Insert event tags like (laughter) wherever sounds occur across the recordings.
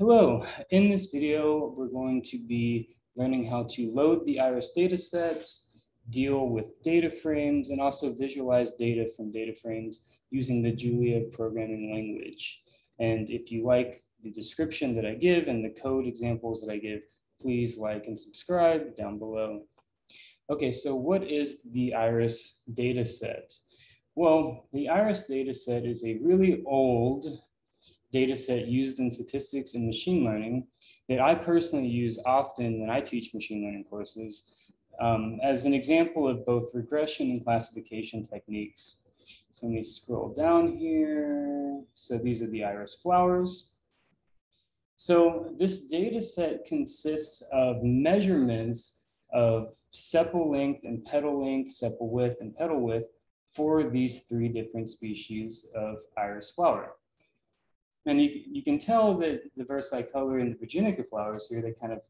Hello, in this video, we're going to be learning how to load the IRIS data sets, deal with data frames, and also visualize data from data frames using the Julia programming language. And if you like the description that I give and the code examples that I give, please like and subscribe down below. Okay, so what is the IRIS data set? Well, the IRIS data set is a really old data set used in statistics and machine learning that I personally use often when I teach machine learning courses um, as an example of both regression and classification techniques. So let me scroll down here. So these are the iris flowers. So this data set consists of measurements of sepal length and petal length, sepal width and petal width for these three different species of iris flower. And you, you can tell that the versicolor and the virginica flowers here, they kind of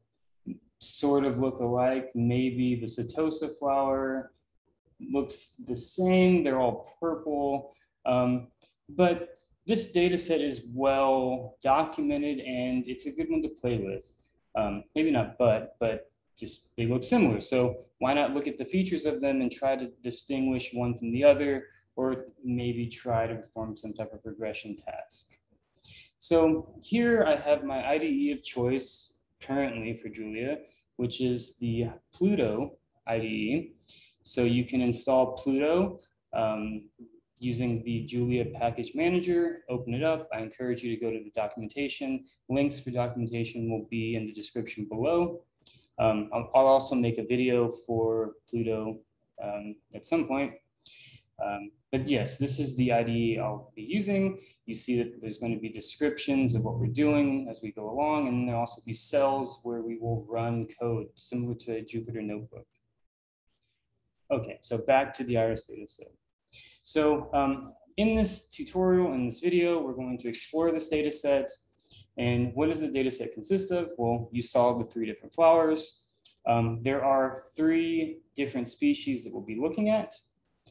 sort of look alike. Maybe the setosa flower looks the same. They're all purple. Um, but this data set is well documented and it's a good one to play with. Um, maybe not but, but just they look similar. So why not look at the features of them and try to distinguish one from the other or maybe try to perform some type of regression task. So here I have my IDE of choice currently for Julia, which is the Pluto IDE. So you can install Pluto um, using the Julia package manager, open it up. I encourage you to go to the documentation. Links for documentation will be in the description below. Um, I'll, I'll, also make a video for Pluto um, at some point. But yes, this is the IDE I'll be using. You see that there's going to be descriptions of what we're doing as we go along, and there'll also be cells where we will run code similar to a Jupyter Notebook. Okay, so back to the IRIS dataset. So um, in this tutorial, in this video, we're going to explore this data set. And what does the data set consist of? Well, you saw the three different flowers. Um, there are three different species that we'll be looking at.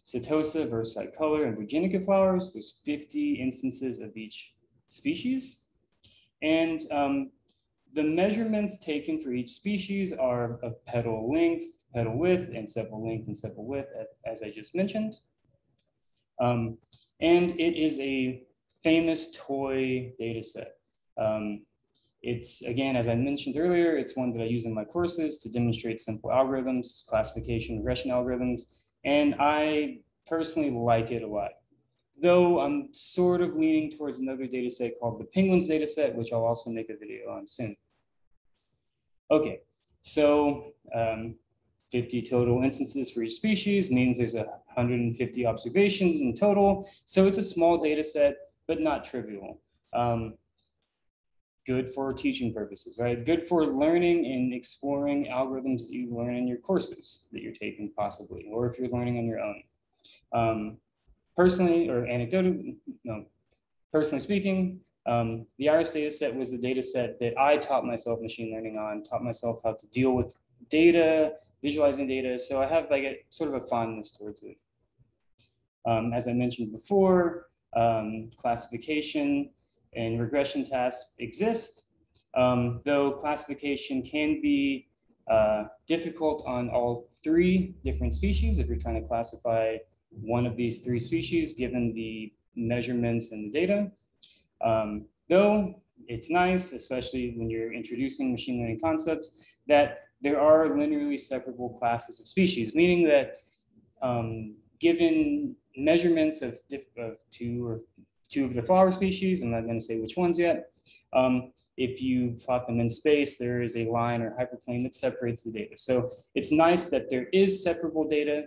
Setosa, versicolor, and Virginica flowers. There's 50 instances of each species. And um, the measurements taken for each species are of petal length, petal width, and sepal length and sepal width, as I just mentioned. Um, and it is a famous toy data set. Um, it's, again, as I mentioned earlier, it's one that I use in my courses to demonstrate simple algorithms, classification, regression algorithms, and I personally like it a lot. Though I'm sort of leaning towards another data set called the Penguins data set, which I'll also make a video on soon. Okay, so um, 50 total instances for each species means there's 150 observations in total. So it's a small data set, but not trivial. Um, good for teaching purposes, right? Good for learning and exploring algorithms that you learn in your courses that you're taking possibly, or if you're learning on your own. Um, personally, or anecdotally, no, personally speaking, um, the IRIS data set was the data set that I taught myself machine learning on, taught myself how to deal with data, visualizing data. So I have like a sort of a fondness towards it. Um, as I mentioned before, um, classification, and regression tasks exist, um, though classification can be uh, difficult on all three different species if you're trying to classify one of these three species given the measurements and the data. Um, though it's nice, especially when you're introducing machine learning concepts, that there are linearly separable classes of species, meaning that um, given measurements of, of two or two of the flower species. I'm not going to say which ones yet. Um, if you plot them in space, there is a line or hyperplane that separates the data. So it's nice that there is separable data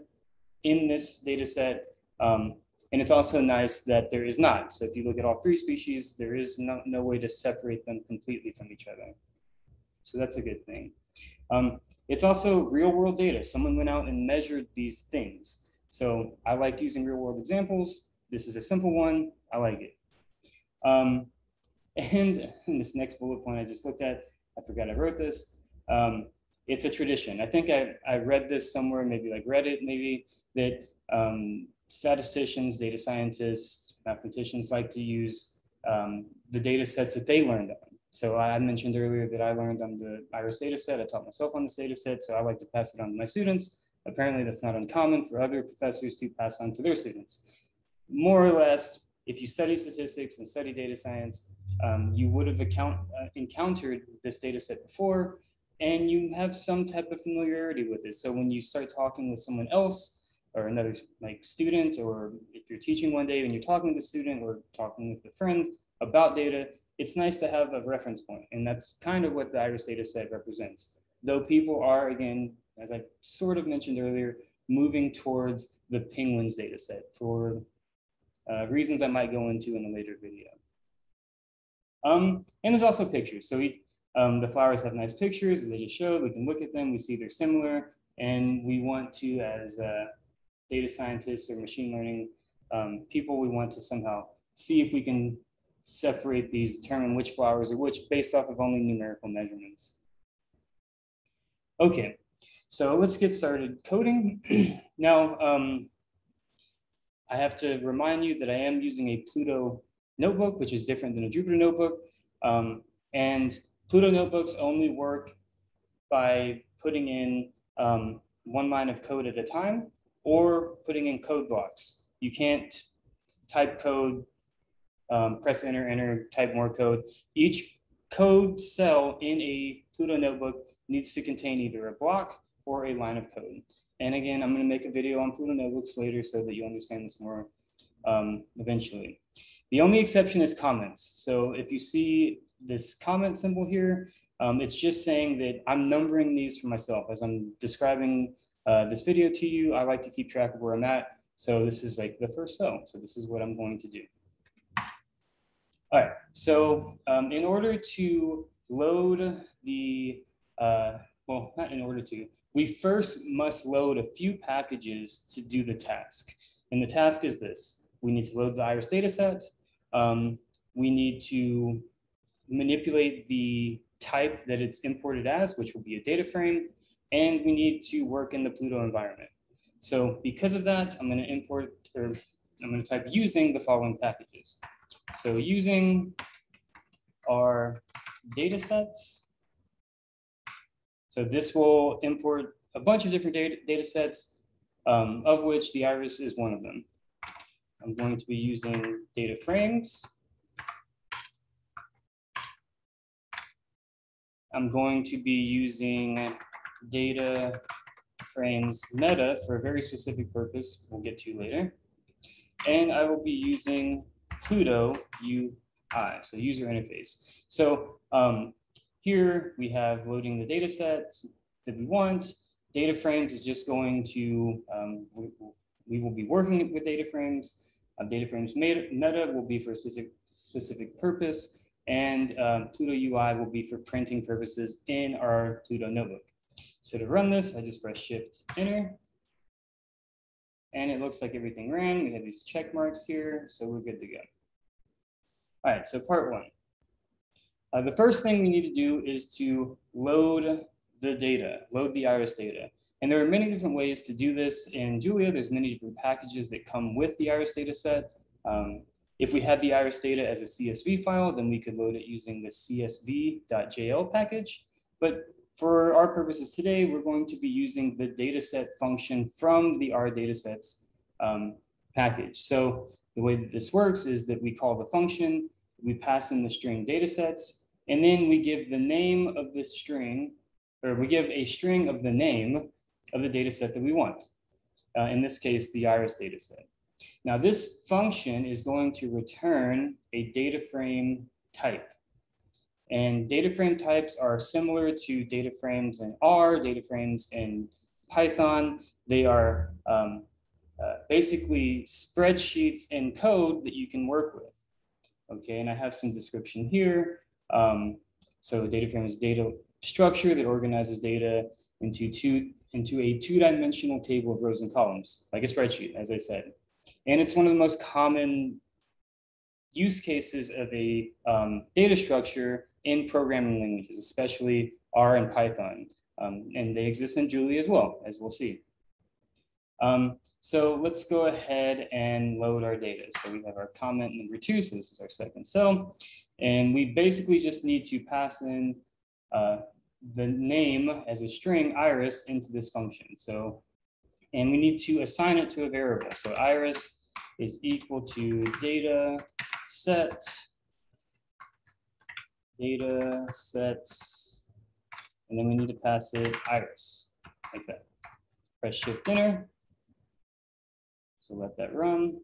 in this data set. Um, and it's also nice that there is not. So if you look at all three species, there is no, no way to separate them completely from each other. So that's a good thing. Um, it's also real world data. Someone went out and measured these things. So I like using real world examples. This is a simple one. I like it. Um, (laughs) and this next bullet point I just looked at, I forgot I wrote this. Um, it's a tradition. I think I, I read this somewhere, maybe like Reddit, maybe that um, statisticians, data scientists, mathematicians like to use um, the data sets that they learned on. So I mentioned earlier that I learned on the iris data set. I taught myself on this data set, so I like to pass it on to my students. Apparently that's not uncommon for other professors to pass on to their students. More or less, if you study statistics and study data science, um, you would have account, uh, encountered this data set before, and you have some type of familiarity with it. So when you start talking with someone else or another like student, or if you're teaching one day and you're talking to the student or talking with a friend about data, it's nice to have a reference point. And that's kind of what the IRIS data set represents. Though people are, again, as I sort of mentioned earlier, moving towards the penguins data set for uh, reasons I might go into in a later video. Um, and there's also pictures. So we, um, the flowers have nice pictures, as I just showed. We can look at them, we see they're similar, and we want to, as uh, data scientists or machine learning um, people, we want to somehow see if we can separate these, determine which flowers are which based off of only numerical measurements. Okay, so let's get started coding. (clears throat) now, um, I have to remind you that I am using a Pluto notebook, which is different than a Jupyter notebook. Um, and Pluto notebooks only work by putting in um, one line of code at a time or putting in code blocks. You can't type code, um, press enter, enter, type more code. Each code cell in a Pluto notebook needs to contain either a block or a line of code. And again, I'm going to make a video on Pluto notebooks later so that you understand this more um, eventually. The only exception is comments. So if you see this comment symbol here, um, it's just saying that I'm numbering these for myself as I'm describing uh, this video to you. I like to keep track of where I'm at. So this is like the first cell. So this is what I'm going to do. All right, so um, in order to load the, uh, well, not in order to, we first must load a few packages to do the task. And the task is this. We need to load the iris dataset. Um, we need to manipulate the type that it's imported as, which will be a data frame, and we need to work in the Pluto environment. So because of that, I'm going to import, or I'm going to type using the following packages. So using R data sets so this will import a bunch of different data, data sets, um, of which the iris is one of them. I'm going to be using data frames. I'm going to be using data frames meta for a very specific purpose we'll get to later. And I will be using Pluto UI, so user interface. So um, here we have loading the data sets that we want. Data frames is just going to, um, we, we, will be working with data frames. Uh, data frames meta, meta will be for a specific, specific purpose and um, Pluto UI will be for printing purposes in our Pluto notebook. So to run this, I just press Shift Enter. And it looks like everything ran. We have these check marks here, so we're good to go. All right, so part one. Uh, the first thing we need to do is to load the data, load the iris data. And there are many different ways to do this. In Julia, there's many different packages that come with the iris data set. Um, if we had the iris data as a CSV file, then we could load it using the csv.jl package. But for our purposes today, we're going to be using the dataset function from the R datasets um, package. So the way that this works is that we call the function, we pass in the string data sets, and then we give the name of the string, or we give a string of the name of the data set that we want. Uh, in this case, the iris data set. Now this function is going to return a data frame type. And data frame types are similar to data frames in R, data frames in Python. They are um, uh, basically spreadsheets in code that you can work with. Okay, and I have some description here. Um, so data frame is data structure that organizes data into two into a two-dimensional table of rows and columns, like a spreadsheet, as I said. And it's one of the most common use cases of a um, data structure in programming languages, especially R and Python. Um, and they exist in Julia as well, as we'll see. Um, so let's go ahead and load our data. So we have our comment number two, so this is our second cell. And we basically just need to pass in uh, the name as a string iris into this function. So, and we need to assign it to a variable. So iris is equal to data set, data sets, and then we need to pass it iris like that. Press shift enter. So let that run.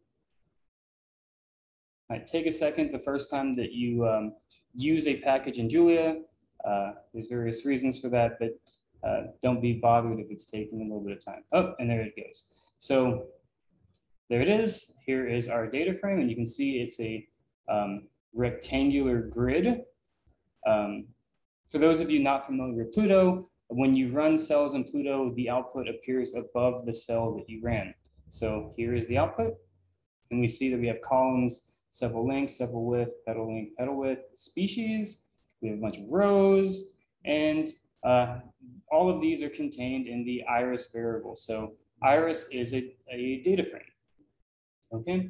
Might take a second the first time that you um, use a package in Julia. Uh, there's various reasons for that, but uh, don't be bothered if it's taking a little bit of time. Oh, and there it goes. So there it is. Here is our data frame, and you can see it's a um, rectangular grid. Um, for those of you not familiar with Pluto, when you run cells in Pluto, the output appears above the cell that you ran. So here is the output. And we see that we have columns, sepal length, sepal width, petal length, petal width, species. We have a bunch of rows, and uh, all of these are contained in the iris variable. So iris is a, a data frame. Okay.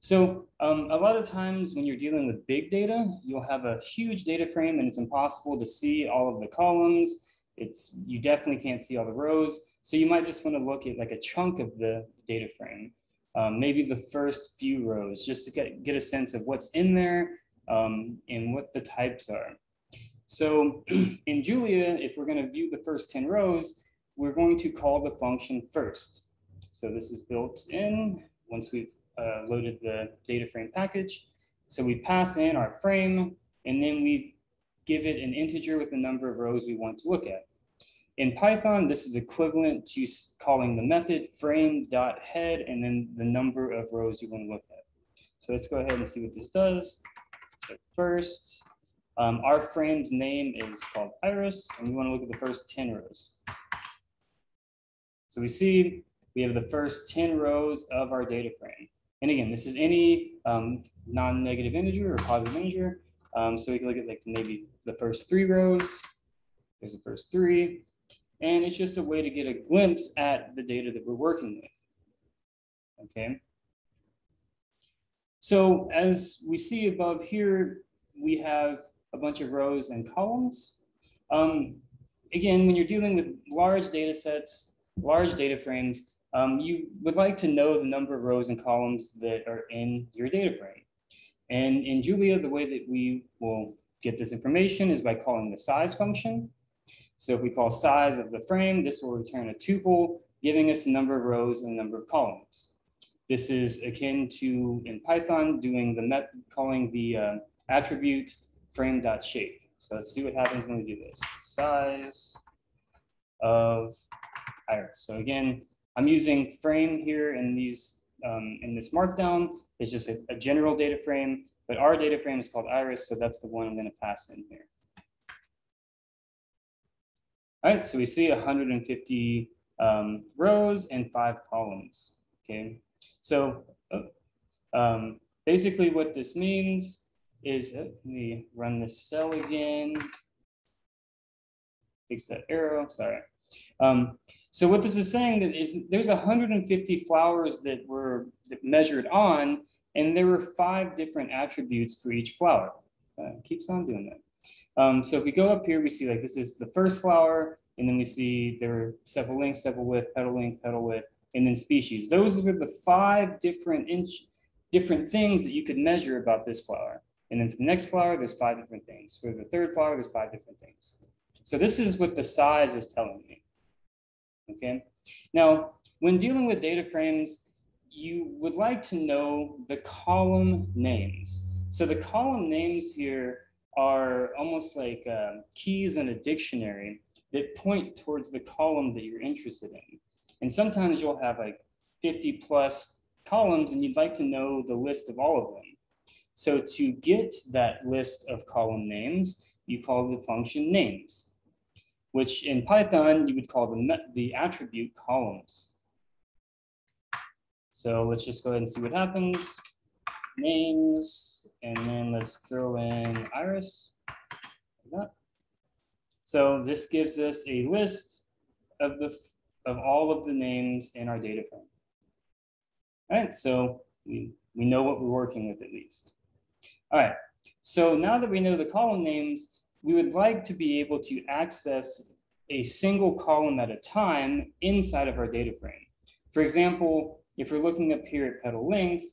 So um, a lot of times when you're dealing with big data, you'll have a huge data frame and it's impossible to see all of the columns. It's you definitely can't see all the rows. So you might just want to look at like a chunk of the data frame, um, maybe the first few rows, just to get, get a sense of what's in there um, and what the types are. So (clears throat) in Julia, if we're going to view the first 10 rows, we're going to call the function first. So this is built in once we've uh, loaded the data frame package. So we pass in our frame and then we give it an integer with the number of rows we want to look at. In Python, this is equivalent to calling the method frame.head and then the number of rows you want to look at. So let's go ahead and see what this does. So first, um, our frame's name is called iris, and we want to look at the first 10 rows. So we see we have the first 10 rows of our data frame. And again, this is any um, non-negative integer or positive integer. Um, so we can look at like maybe the first three rows. There's the first three. And it's just a way to get a glimpse at the data that we're working with. Okay. So as we see above here, we have a bunch of rows and columns. Um, again, when you're dealing with large data sets, large data frames, um, you would like to know the number of rows and columns that are in your data frame. And in Julia, the way that we will get this information is by calling the size function. So if we call size of the frame, this will return a tuple, giving us the number of rows and the number of columns. This is akin to, in Python, doing the met calling the uh, attribute frame.shape. So let's see what happens when we do this. Size of iris. So again, I'm using frame here in these um, in this markdown. It's just a, a, general data frame, but our data frame is called iris, so that's the one I'm going to pass in here. All right, so we see 150 um, rows and five columns. Okay, so uh, um, basically what this means is, uh, let me run this cell again. Fix that arrow, sorry. Um, so what this is saying is there's 150 flowers that were measured on, and there were five different attributes for each flower. Uh, keeps on doing that. Um, so if we go up here, we see like this is the first flower, and then we see there were sepal length, sepal width, petal length, petal width, and then species. Those were the five different inch, different things that you could measure about this flower. And then for the next flower, there's five different things. For the third flower, there's five different things. So this is what the size is telling me okay? Now, when dealing with data frames, you would like to know the column names. So the column names here are almost like uh, keys in a dictionary that point towards the column that you're interested in. And sometimes you'll have like 50 plus columns and you'd like to know the list of all of them. So to get that list of column names, you call the function names which in Python, you would call the, the attribute columns. So let's just go ahead and see what happens. Names, and then let's throw in iris. Like so this gives us a list of the of all of the names in our data frame. All right, so we, we know what we're working with at least. All right, so now that we know the column names, we would like to be able to access a single column at a time inside of our data frame. For example, if we're looking up here at petal length,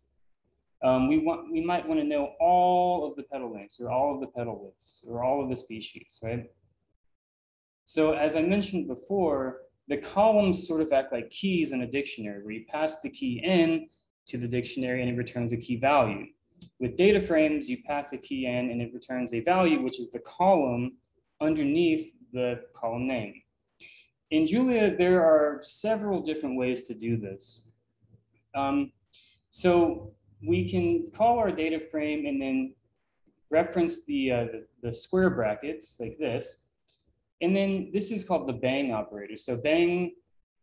um, we want we might want to know all of the petal lengths or all of the petal widths or all of the species, right? So as I mentioned before, the columns sort of act like keys in a dictionary where you pass the key in to the dictionary and it returns a key value. With data frames, you pass a key in and it returns a value, which is the column underneath the column name. In Julia, there are several different ways to do this. Um, so we can call our data frame and then reference the, uh, the, the square brackets like this. And then this is called the bang operator. So bang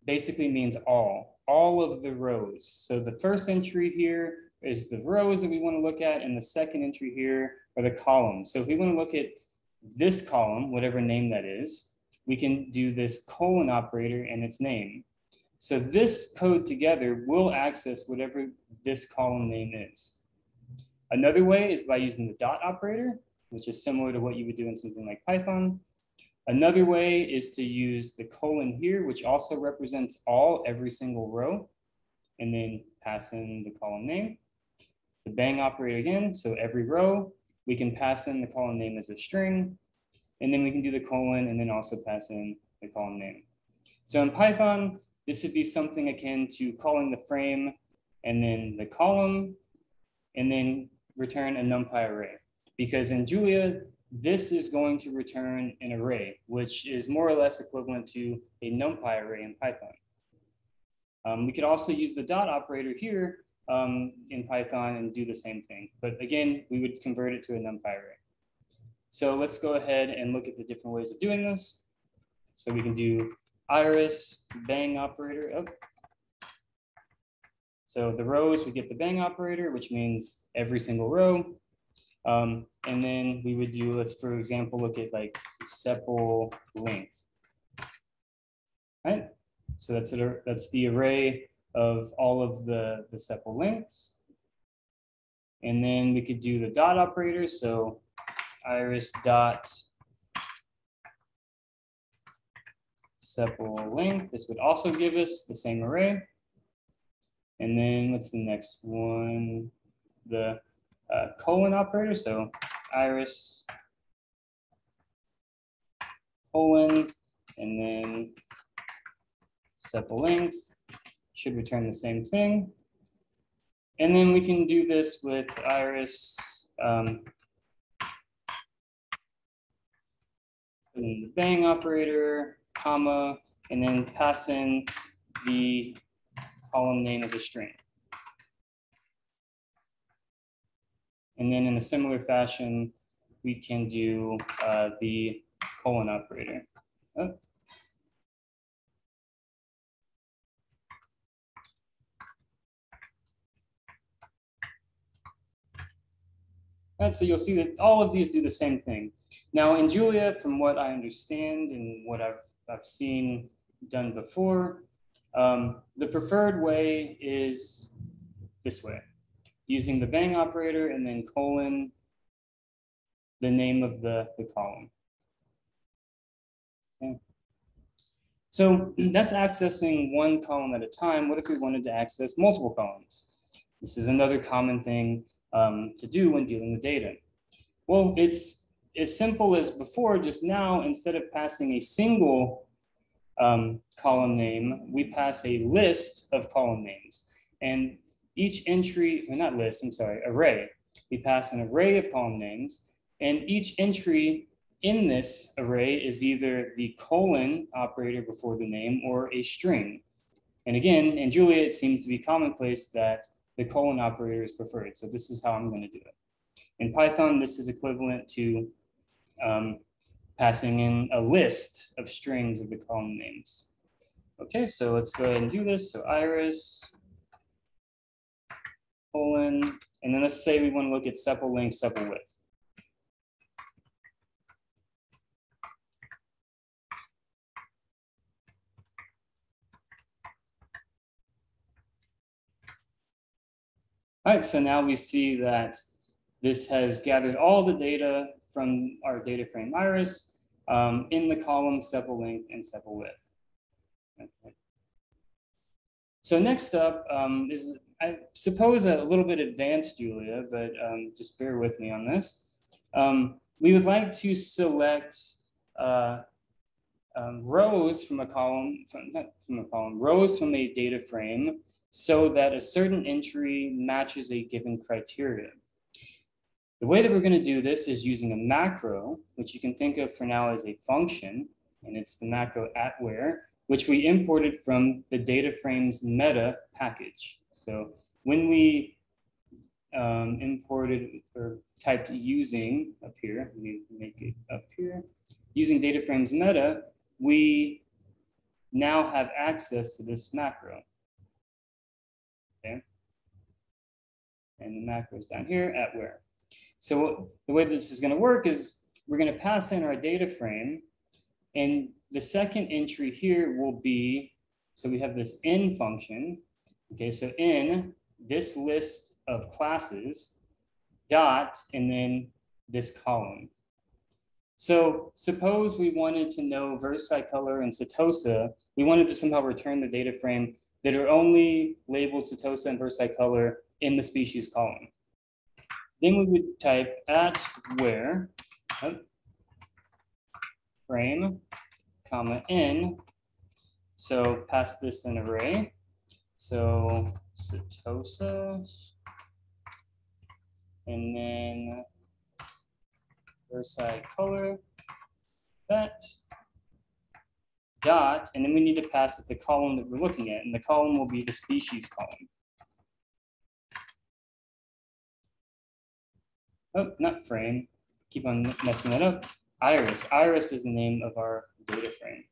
basically means all, all of the rows. So the first entry here is the rows that we want to look at, and the second entry here are the columns. So if we want to look at this column, whatever name that is, we can do this colon operator and its name. So this code together will access whatever this column name is. Another way is by using the dot operator, which is similar to what you would do in something like Python. Another way is to use the colon here, which also represents all, every single row, and then pass in the column name. The bang operator again, so every row, we can pass in the column name as a string, and then we can do the colon and then also pass in the column name. So in Python, this would be something akin to calling the frame and then the column, and then return a NumPy array. Because in Julia, this is going to return an array, which is more or less equivalent to a NumPy array in Python. Um, we could also use the dot operator here um, in Python and do the same thing. But again, we would convert it to a NumPy array. So let's go ahead and look at the different ways of doing this. So we can do iris bang operator. Oh. So the rows, we get the bang operator, which means every single row. Um, and then we would do, let's for example, look at like sepal length. Right? So that's, that's the array of all of the, the sepal lengths. And then we could do the dot operator. So iris dot sepal length. This would also give us the same array. And then what's the next one? The uh, colon operator. So iris colon and then sepal length should return the same thing. And then we can do this with iris um, the bang operator, comma, and then pass in the column name as a string. And then in a similar fashion, we can do uh, the colon operator. Oh. Right, so you'll see that all of these do the same thing. Now in Julia, from what I understand and what I've, I've seen done before, um, the preferred way is this way using the bang operator and then colon the name of the, the column. So (clears throat) that's accessing one column at a time. What if we wanted to access multiple columns? This is another common thing um, to do when dealing with data. Well, it's as simple as before, just now, instead of passing a single um, column name, we pass a list of column names. And each entry, or not list, I'm sorry, array. We pass an array of column names, and each entry in this array is either the colon operator before the name or a string. And again, in Julia, it seems to be commonplace that the colon operator is preferred. So this is how I'm going to do it. In Python, this is equivalent to um, passing in a list of strings of the column names. Okay, so let's go ahead and do this. So iris colon, and then let's say we want to look at sepal length, sepal width. All right, so now we see that this has gathered all the data from our data frame iris um, in the column sepal length and sepal width. Okay. So next up um, is, I suppose, a little bit advanced, Julia, but um, just bear with me on this. Um, we would like to select uh, um, rows from a column, from, not from a column, rows from a data frame so that a certain entry matches a given criteria. The way that we're going to do this is using a macro, which you can think of for now as a function, and it's the macro at where, which we imported from the data frames meta package. So when we um, imported or typed using up here, let me make it up here, using data frames meta, we now have access to this macro. And the macro is down here at where. So the way this is going to work is we're going to pass in our data frame and the second entry here will be, so we have this in function. Okay, so in this list of classes dot and then this column. So suppose we wanted to know versicolor and setosa, we wanted to somehow return the data frame that are only labeled setosa and versicolor in the species column. Then we would type at where oh, frame comma in. So pass this an array. So setosa and then Versailles color that dot, and then we need to pass it the column that we're looking at, and the column will be the species column. Oh, not frame. Keep on messing that up. Iris. Iris is the name of our data frame.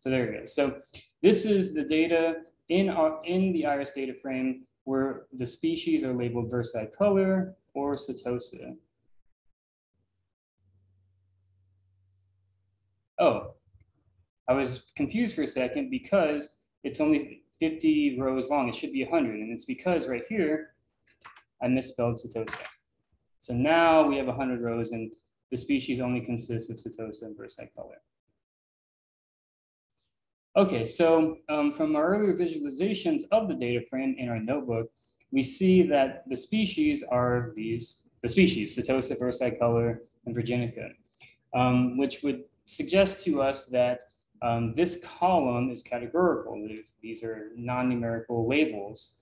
So there you go. So this is the data in our in the iris data frame where the species are labeled versicolor or setosa. Oh, I was confused for a second because it's only 50 rows long. It should be 100. And it's because right here, I misspelled Setosa. So now we have 100 rows and the species only consists of Setosa and versicolor. Okay, so um, from our earlier visualizations of the data frame in our notebook, we see that the species are these, the species, Setosa, versicolor, and virginica, um, which would suggest to us that um, this column is categorical. These are non-numerical labels.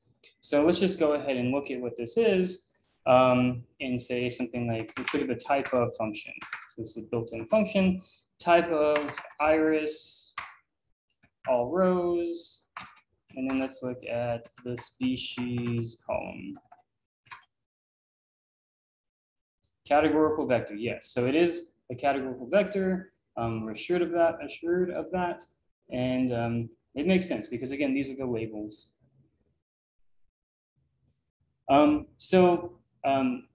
So let's just go ahead and look at what this is um, and say something like, let's look at the type of function. So this is a built-in function, type of iris, all rows, and then let's look at the species column. Categorical vector, yes. So it is a categorical vector. Um, we're assured of that, assured of that. And um, it makes sense because again, these are the labels. Um, so um,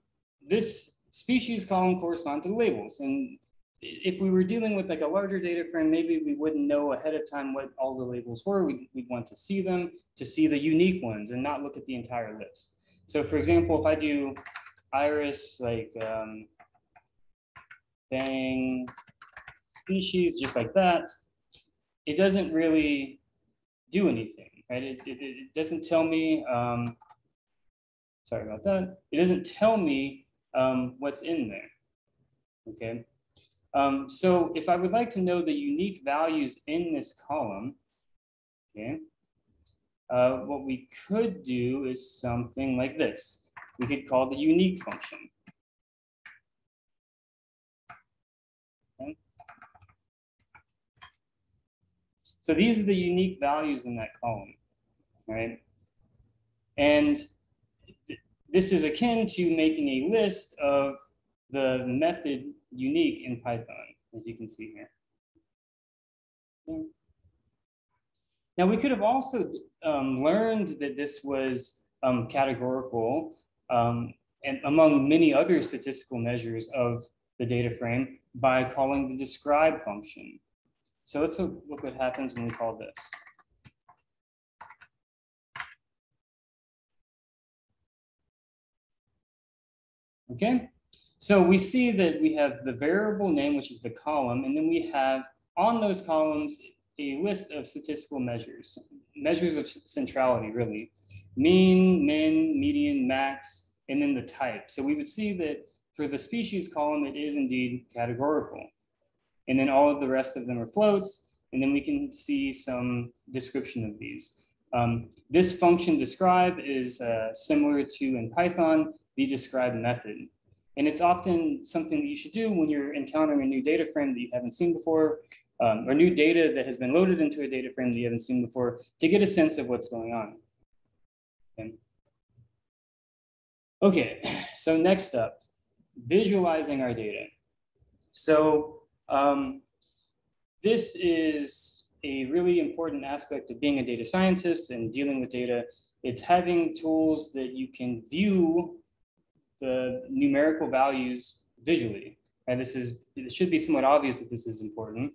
this species column corresponds to the labels. And if we were dealing with like a larger data frame, maybe we wouldn't know ahead of time what all the labels were. We'd, we'd want to see them, to see the unique ones and not look at the entire list. So for example, if I do iris like um, bang species, just like that, it doesn't really do anything, right? It, it, it doesn't tell me, um, sorry about that. It doesn't tell me um, what's in there, okay? Um, so if I would like to know the unique values in this column, okay, uh, what we could do is something like this. We could call the unique function. So these are the unique values in that column, right? And this is akin to making a list of the method unique in Python, as you can see here. Now we could have also um, learned that this was um, categorical um, and among many other statistical measures of the data frame by calling the describe function. So let's look what happens when we call this. Okay, so we see that we have the variable name, which is the column, and then we have on those columns a list of statistical measures, measures of centrality, really. Mean, min, median, max, and then the type. So we would see that for the species column, it is indeed categorical. And then all of the rest of them are floats. And then we can see some description of these. Um, this function describe is uh, similar to in Python, the describe method. And it's often something that you should do when you're encountering a new data frame that you haven't seen before, um, or new data that has been loaded into a data frame that you haven't seen before to get a sense of what's going on. Okay, okay. so next up, visualizing our data. So um, this is a really important aspect of being a data scientist and dealing with data. It's having tools that you can view the numerical values visually. And this is, it should be somewhat obvious that this is important.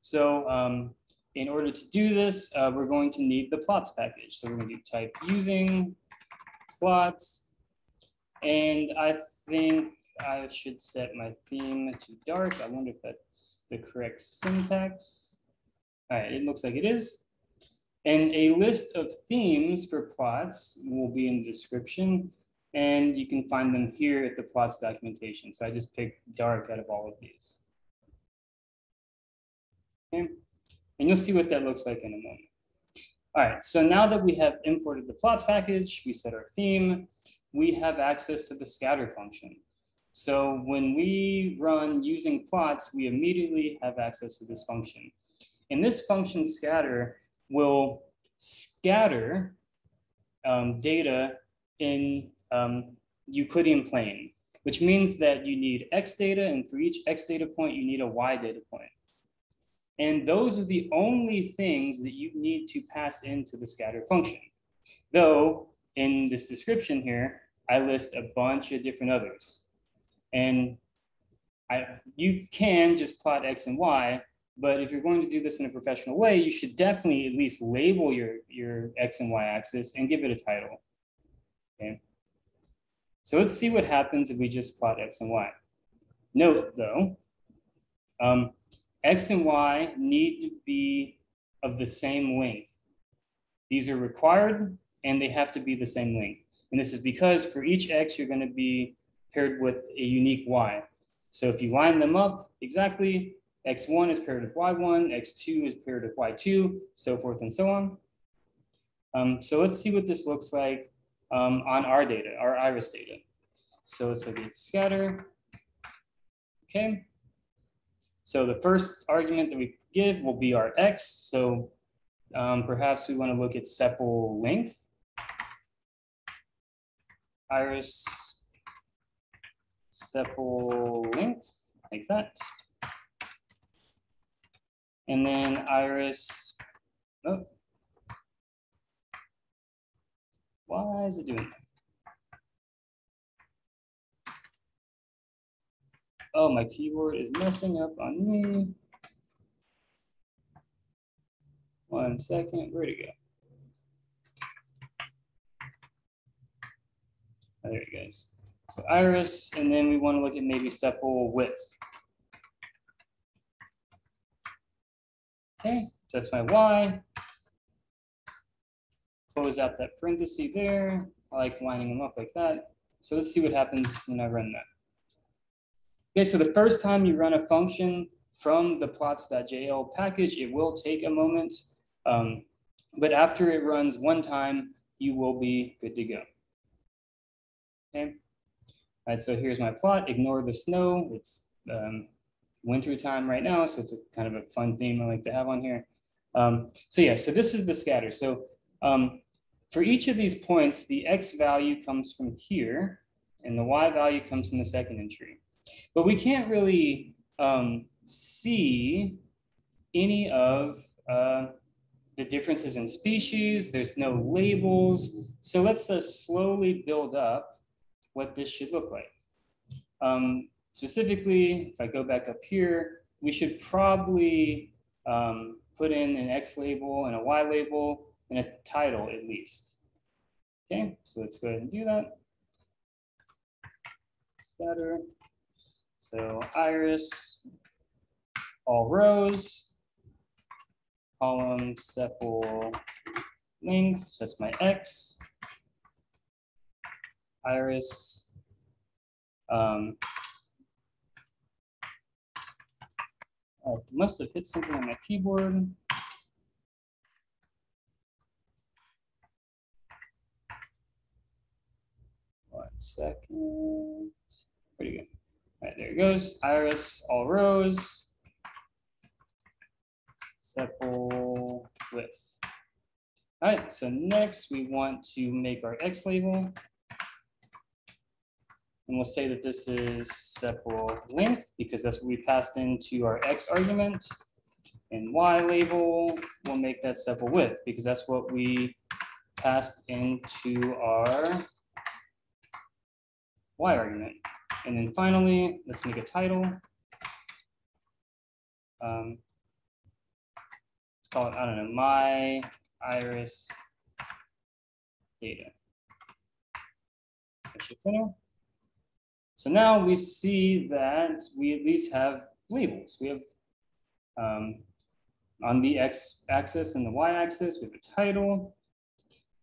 So um, in order to do this, uh, we're going to need the plots package. So we're going to type using plots. And I think I should set my theme to dark. I wonder if that's the correct syntax. All right, it looks like it is. And a list of themes for plots will be in the description. And you can find them here at the plots documentation. So I just picked dark out of all of these. Okay. And you'll see what that looks like in a moment. All right, so now that we have imported the plots package, we set our theme, we have access to the scatter function. So when we run using plots, we immediately have access to this function. And this function scatter will scatter um, data in um, Euclidean plane, which means that you need X data, and for each X data point, you need a Y data point. And those are the only things that you need to pass into the scatter function. Though in this description here, I list a bunch of different others. And I, you can just plot X and Y, but if you're going to do this in a professional way, you should definitely at least label your, your X and Y axis and give it a title. Okay. So let's see what happens if we just plot X and Y. Note though, um, X and Y need to be of the same length. These are required and they have to be the same length. And this is because for each X, you're gonna be paired with a unique Y. So if you line them up exactly, X1 is paired with Y1, X2 is paired with Y2, so forth and so on. Um, so let's see what this looks like um, on our data, our iris data. So let's look scatter. Okay. So the first argument that we give will be our X. So um, perhaps we want to look at sepal length. Iris sepal length, like that. And then iris, oh. Why is it doing that? Oh, my keyboard is messing up on me. One second, where'd it go? Oh, there it goes. So iris, and then we want to look at maybe sepal width. Okay, so that's my Y. Close out that parenthesis there. I like lining them up like that. So let's see what happens when I run that. Okay, so the first time you run a function from the plots.jl package, it will take a moment. Um, but after it runs one time, you will be good to go. Okay. All right, so here's my plot. Ignore the snow. It's um, winter time right now, so it's a kind of a fun theme I like to have on here. Um, so yeah, so this is the scatter. So um, for each of these points, the x value comes from here, and the y value comes from the second entry. But we can't really um, see any of uh, the differences in species. There's no labels. So let's uh, slowly build up what this should look like. Um, specifically, if I go back up here, we should probably um, put in an X label and a Y label and a title at least. Okay, so let's go ahead and do that. Scatter. So iris, all rows, column sepal length, so that's my X. Iris. Um, I must have hit something on my keyboard. Second. Pretty good. All right, there it goes. Iris, all rows. Sepal width. All right, so next we want to make our X label. And we'll say that this is sepal length because that's what we passed into our X argument. And Y label, we'll make that sepal width because that's what we passed into our Y argument. And then finally, let's make a title. Um, let's call it, I don't know, my iris data. So now we see that we at least have labels. We have um, on the x axis and the y axis, we have a title.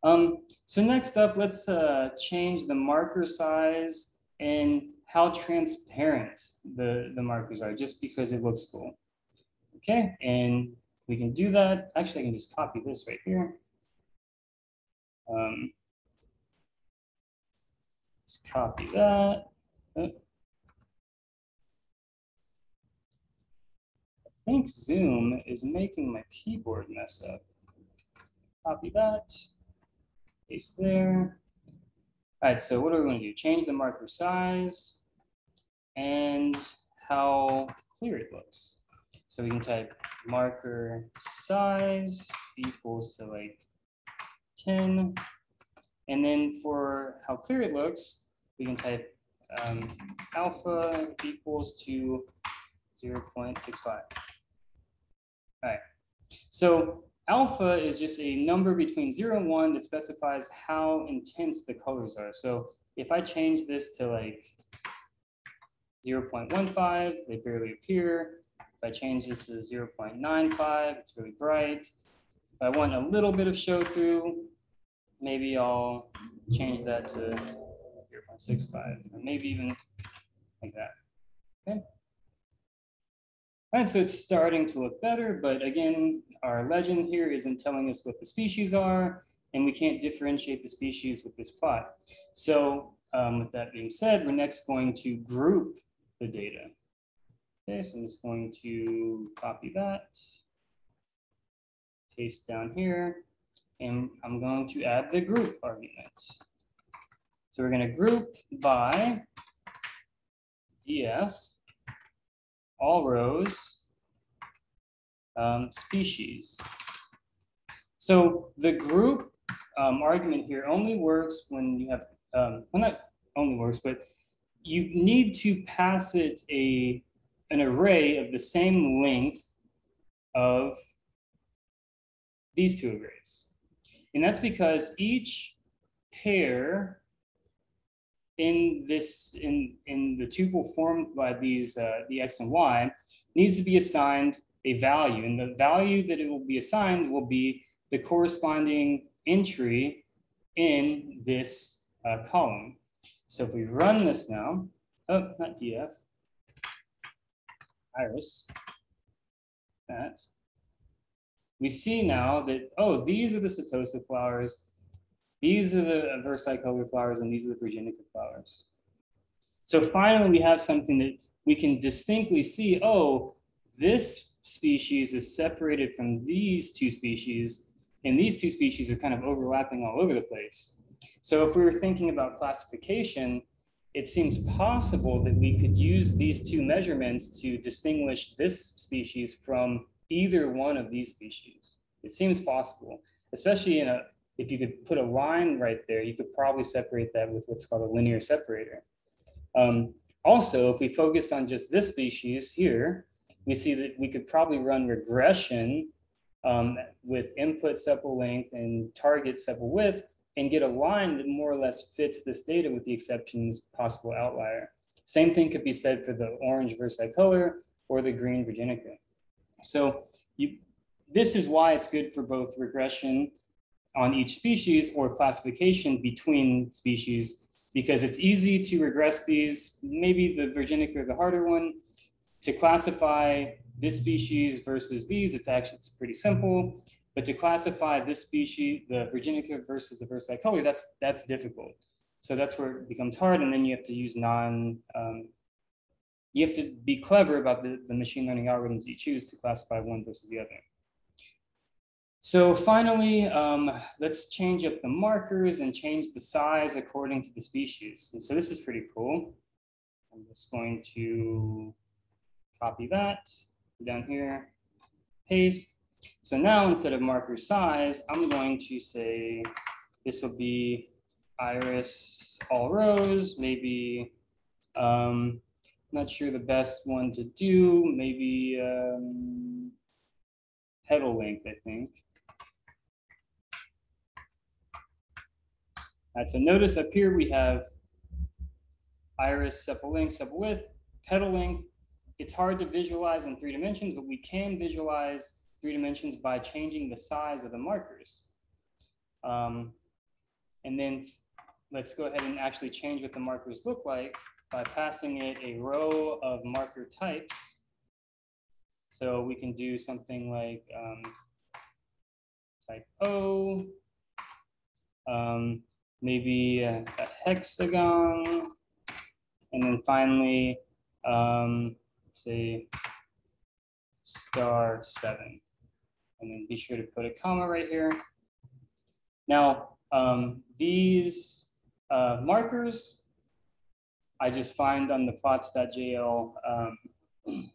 Um, so next up, let's uh, change the marker size and how transparent the, the markers are, just because it looks cool. Okay, and we can do that. Actually, I can just copy this right here. Um, let's copy that. Oh. I think Zoom is making my keyboard mess up. Copy that, paste there. All right, so what are we going to do? Change the marker size and how clear it looks. So we can type marker size equals to like 10. And then for how clear it looks, we can type um, alpha equals to 0 0.65. All right. So alpha is just a number between 0 and 1 that specifies how intense the colors are. So if I change this to like 0 0.15, they barely appear. If I change this to 0.95, it's really bright. If I want a little bit of show through, maybe I'll change that to 0.65, or maybe even like that. Okay. Right, so it's starting to look better, but again, our legend here isn't telling us what the species are, and we can't differentiate the species with this plot. So um, with that being said, we're next going to group the data. Okay, so I'm just going to copy that, paste down here, and I'm going to add the group argument. So we're going to group by df, all rows, um, species. So the group um, argument here only works when you have, um, well not only works, but you need to pass it a an array of the same length of these two arrays. And that's because each pair in this in in the tuple formed by these uh, the x and y needs to be assigned a value and the value that it will be assigned will be the corresponding entry in this uh, column. So if we run this now oh not df iris that, we see now that, oh, these are the setosa flowers, these are the versicolor flowers, and these are the Virginica flowers. So finally, we have something that we can distinctly see, oh, this species is separated from these two species, and these two species are kind of overlapping all over the place. So if we were thinking about classification, it seems possible that we could use these two measurements to distinguish this species from either one of these species. It seems possible, especially in a, if you could put a line right there, you could probably separate that with what's called a linear separator. Um, also, if we focus on just this species here, we see that we could probably run regression um, with input sepal length and target sepal width and get a line that more or less fits this data with the exceptions possible outlier. Same thing could be said for the orange versicolor or the green virginica. So you, this is why it's good for both regression on each species or classification between species, because it's easy to regress these, maybe the virginica, the harder one, to classify this species versus these, it's actually, it's pretty simple. But to classify this species, the virginica versus the versicolor, that's, that's difficult. So that's where it becomes hard. And then you have to use non, um, you have to be clever about the, the machine learning algorithms you choose to classify one versus the other. So finally, um, let's change up the markers and change the size according to the species. And so this is pretty cool. I'm just going to copy that down here, paste. So now instead of marker size, I'm going to say this will be iris all rows, maybe, um, not sure the best one to do, maybe um, petal length, I think. So notice up here we have iris, sepal length, sepal width, petal length. It's hard to visualize in three dimensions, but we can visualize three dimensions by changing the size of the markers. Um, and then let's go ahead and actually change what the markers look like by passing it a row of marker types. So we can do something like um, type O, um, maybe a, a, hexagon, and then finally, um, say star seven. And then be sure to put a comma right here. Now, um, these uh, markers, I just find on the plots.jl um, (clears throat)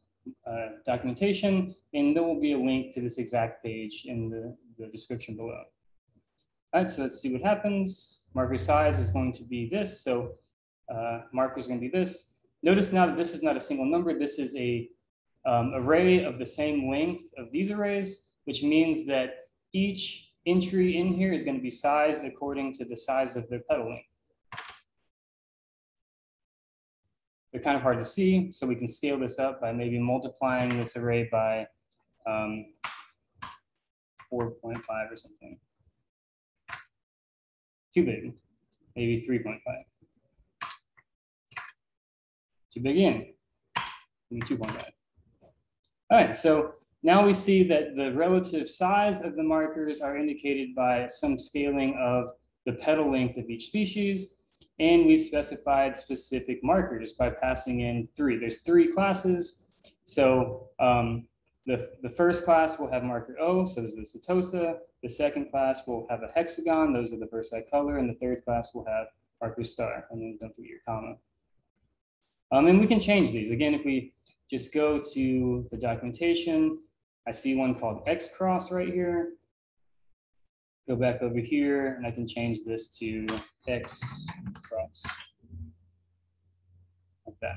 uh, documentation, and there will be a link to this exact page in the, the description below. All right, so let's see what happens. Marker size is going to be this, so uh, marker is going to be this. Notice now that this is not a single number, this is a um, array of the same length of these arrays, which means that each entry in here is going to be sized according to the size of their petal length. They're kind of hard to see, so we can scale this up by maybe multiplying this array by um, 4.5 or something. Too big, maybe 3.5. Too big again, maybe 2.5. All right, so now we see that the relative size of the markers are indicated by some scaling of the petal length of each species and we've specified specific markers by passing in three. There's three classes. So um, the, the first class will have marker O, so there's the setosa. The second class will have a hexagon, those are the versicolor, and the third class will have marker star, and then don't forget your comma. Um, and we can change these. Again, if we just go to the documentation, I see one called X cross right here go back over here and I can change this to X cross like that.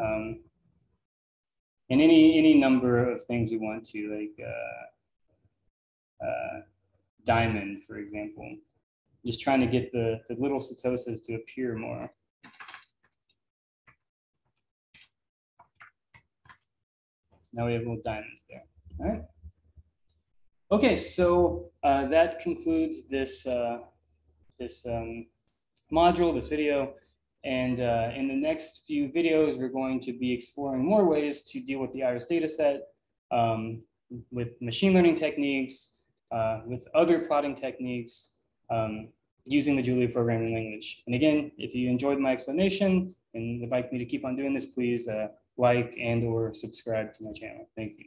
Um, and any any number of things we want to like uh, uh, diamond, for example. Just trying to get the, the little setosas to appear more. Now we have little diamonds there. All right. Okay, so uh, that concludes this, uh, this um, module, this video. And uh, in the next few videos, we're going to be exploring more ways to deal with the IRIS dataset um, with machine learning techniques, uh, with other plotting techniques, um, using the Julia programming language. And again, if you enjoyed my explanation and would like me to keep on doing this, please uh, like and or subscribe to my channel. Thank you.